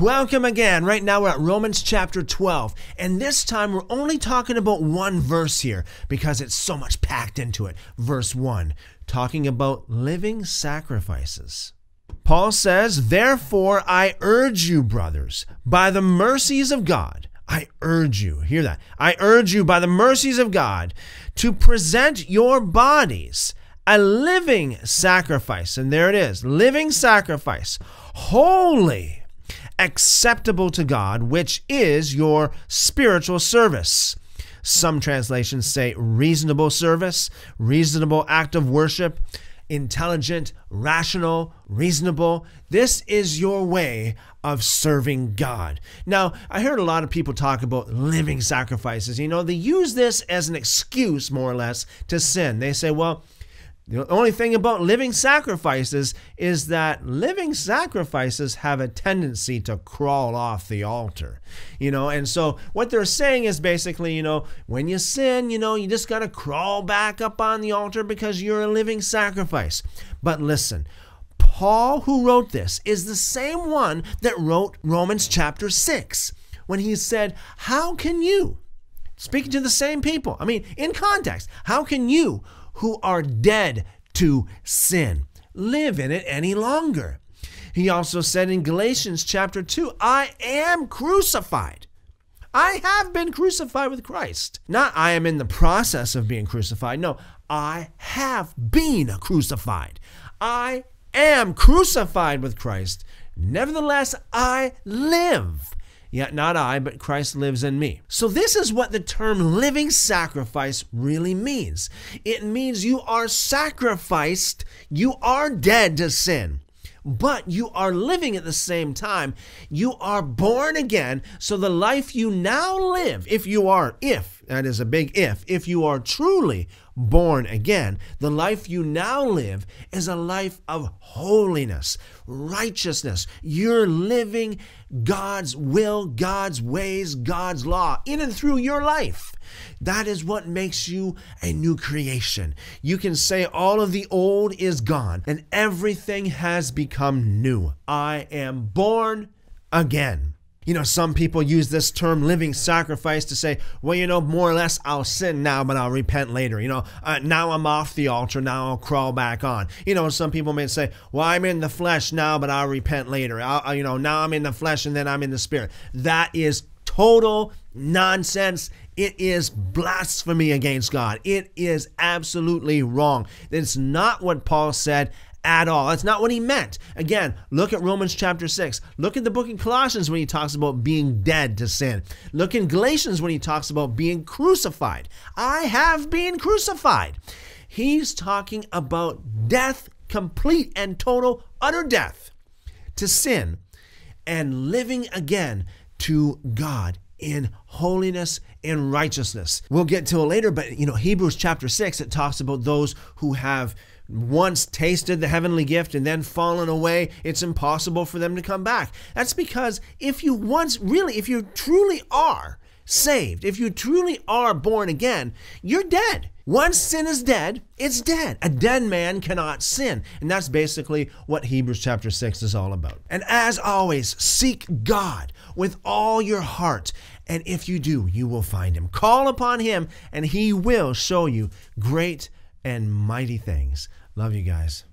Welcome again. Right now we're at Romans chapter 12. And this time we're only talking about one verse here because it's so much packed into it. Verse 1, talking about living sacrifices. Paul says, Therefore I urge you, brothers, by the mercies of God, I urge you, hear that, I urge you by the mercies of God to present your bodies a living sacrifice. And there it is living sacrifice, holy, acceptable to God, which is your spiritual service. Some translations say reasonable service, reasonable act of worship, intelligent, rational, reasonable. This is your way of serving God. Now, I heard a lot of people talk about living sacrifices. You know, they use this as an excuse, more or less, to sin. They say, well, the only thing about living sacrifices is that living sacrifices have a tendency to crawl off the altar. You know, and so what they're saying is basically, you know, when you sin, you know, you just got to crawl back up on the altar because you're a living sacrifice. But listen, Paul, who wrote this, is the same one that wrote Romans chapter 6 when he said, How can you, speaking to the same people, I mean, in context, how can you, who are dead to sin, live in it any longer. He also said in Galatians chapter 2, I am crucified. I have been crucified with Christ. Not I am in the process of being crucified. No, I have been crucified. I am crucified with Christ. Nevertheless, I live. Yet not I, but Christ lives in me. So, this is what the term living sacrifice really means it means you are sacrificed, you are dead to sin but you are living at the same time. You are born again. So the life you now live, if you are, if, that is a big if, if you are truly born again, the life you now live is a life of holiness, righteousness. You're living God's will, God's ways, God's law in and through your life. That is what makes you a new creation. You can say all of the old is gone and everything has become new. I am born again. You know, some people use this term living sacrifice to say, well, you know, more or less, I'll sin now, but I'll repent later. You know, uh, now I'm off the altar, now I'll crawl back on. You know, some people may say, well, I'm in the flesh now, but I'll repent later. I'll, you know, now I'm in the flesh and then I'm in the spirit. That is total nonsense. It is blasphemy against God. It is absolutely wrong. It's not what Paul said at all. That's not what he meant. Again, look at Romans chapter 6. Look at the book in Colossians when he talks about being dead to sin. Look in Galatians when he talks about being crucified. I have been crucified. He's talking about death, complete and total, utter death to sin and living again to God in holiness and righteousness. We'll get to it later, but you know, Hebrews chapter 6, it talks about those who have once tasted the heavenly gift and then fallen away, it's impossible for them to come back. That's because if you once really, if you truly are saved, if you truly are born again, you're dead. Once sin is dead, it's dead. A dead man cannot sin. And that's basically what Hebrews chapter 6 is all about. And as always, seek God with all your heart. And if you do, you will find him. Call upon him, and he will show you great and mighty things. Love you guys.